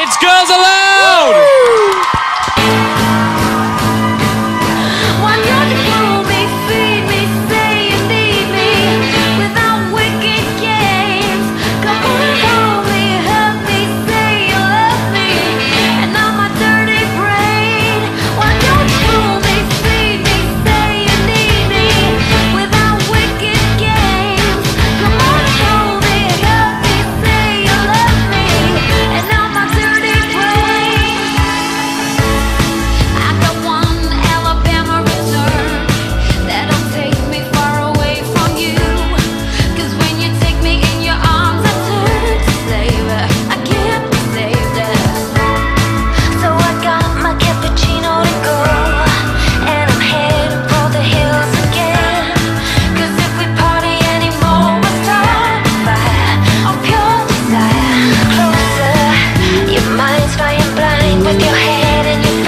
It's Girls Aloud! eyes flying blind with your head and your face.